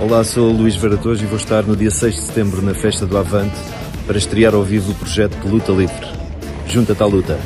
Olá, sou o Luís Veratos e vou estar no dia 6 de setembro na Festa do Avante para estrear ao vivo o projeto de Luta Livre. Junta-te à luta.